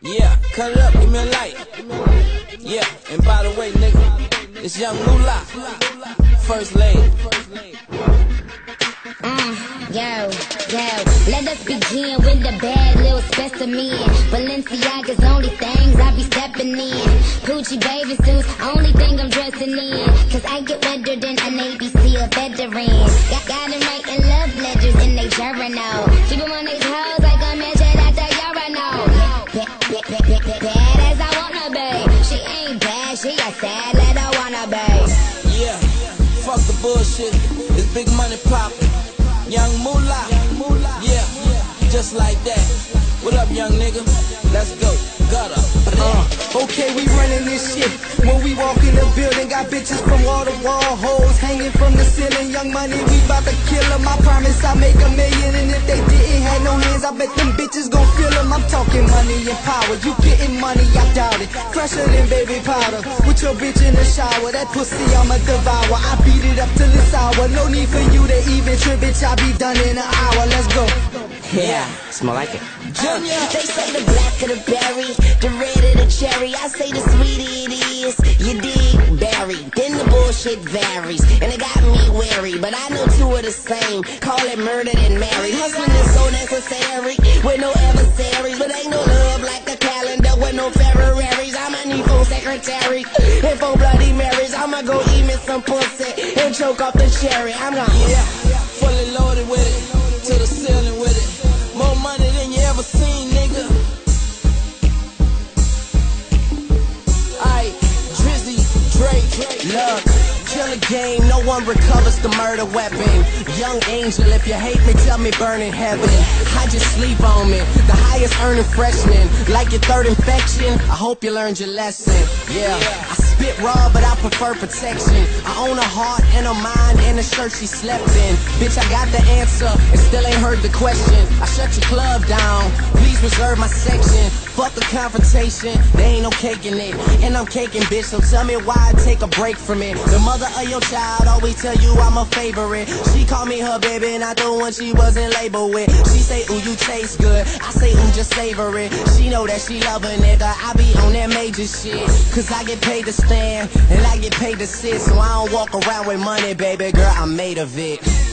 Yeah, cut it up, give me a light. Yeah, and by the way, nigga, it's Young Moolah, first lady. Mm, yo, yo, let us begin with the bad little specimen. Balenciaga's only things I be stepping in. Gucci baby suits, only thing I'm dressing in. Cause I get wetter than a Navy SEAL veteran. Yeah, fuck the bullshit, it's big money poppin'. Young Moolah, yeah, just like that. What up, young nigga? Let's go, gutter. Uh, okay, we running this shit. When we walk in the building, got bitches from wall to wall, hoes hanging from the ceiling. Young money, we bout to kill kill 'em. I promise I'll make a million. And if they didn't have no hands, I bet them bitches gon' feel 'em. I'm talking money and power. You getting money, I doubt it. Fresher than baby powder. With your bitch in the shower, that pussy I'ma devour. I beat it up till it's sour. No need for you to even trip, bitch. I be done in an hour. Let's go. Yeah, smell like it. Junior, They say the black of the berry, the red cherry. I say the sweeter it is, you dig, berry. Then the bullshit varies, and it got me wary. But I know two are the same. Call it murdered and married. Hustling is so necessary, with no adversaries. But ain't no love like a calendar with no Ferraris. I'ma need four secretary and four Bloody Marys. I'ma go eat me some pussy and choke off the cherry. I'm gonna. yeah, Look, kill a game, no one recovers the murder weapon. Young angel, if you hate me, tell me burn in heaven. I just sleep on me, the highest earning freshman. Like your third infection, I hope you learned your lesson. Yeah, I spit raw, but I prefer protection. I own a heart and a mind and a shirt she slept in. Bitch, I got the answer and still ain't heard the question. I shut your club down, please reserve my section. Fuck the confrontation, they ain't no cake in it. And I'm caking, bitch, so tell me why I take a break from it. The mother of your child always tell you I'm a favorite. She call me her baby, not the one she wasn't labeled with. She say, ooh, you taste good. I say, ooh, just savor it. She know that she love a nigga. I be on that major shit. Cause I get paid to stand, and I get paid to sit. So I don't walk around with money, baby girl, I'm made of it.